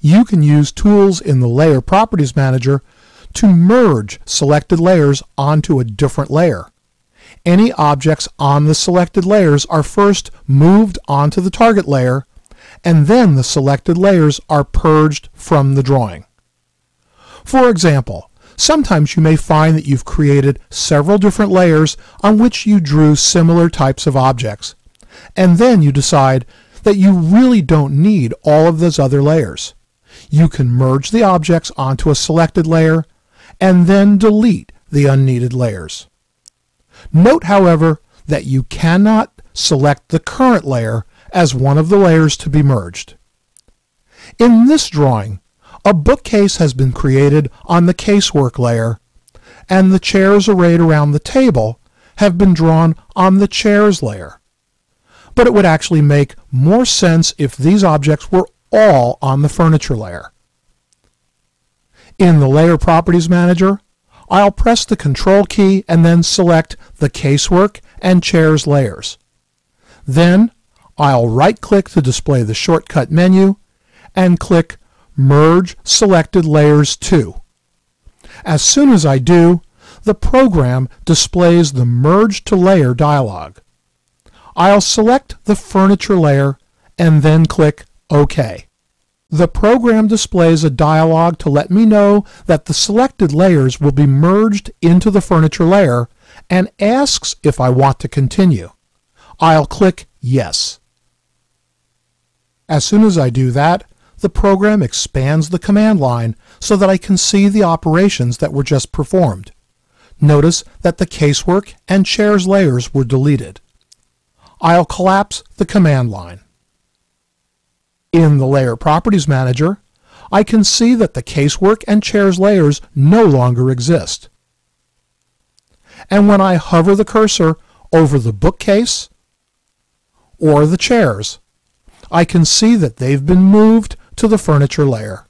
you can use tools in the Layer Properties Manager to merge selected layers onto a different layer. Any objects on the selected layers are first moved onto the target layer, and then the selected layers are purged from the drawing. For example, sometimes you may find that you've created several different layers on which you drew similar types of objects, and then you decide that you really don't need all of those other layers. You can merge the objects onto a selected layer and then delete the unneeded layers. Note, however, that you cannot select the current layer as one of the layers to be merged. In this drawing, a bookcase has been created on the casework layer, and the chairs arrayed around the table have been drawn on the chairs layer. But it would actually make more sense if these objects were all on the furniture layer. In the Layer Properties Manager, I'll press the Control key and then select the Casework and Chairs layers. Then I'll right-click to display the shortcut menu and click Merge Selected Layers to. As soon as I do, the program displays the Merge to Layer dialog. I'll select the furniture layer and then click OK. The program displays a dialog to let me know that the selected layers will be merged into the furniture layer and asks if I want to continue. I'll click Yes. As soon as I do that, the program expands the command line so that I can see the operations that were just performed. Notice that the casework and chairs layers were deleted. I'll collapse the command line. In the Layer Properties Manager, I can see that the casework and chairs layers no longer exist. And when I hover the cursor over the bookcase or the chairs, I can see that they've been moved to the furniture layer.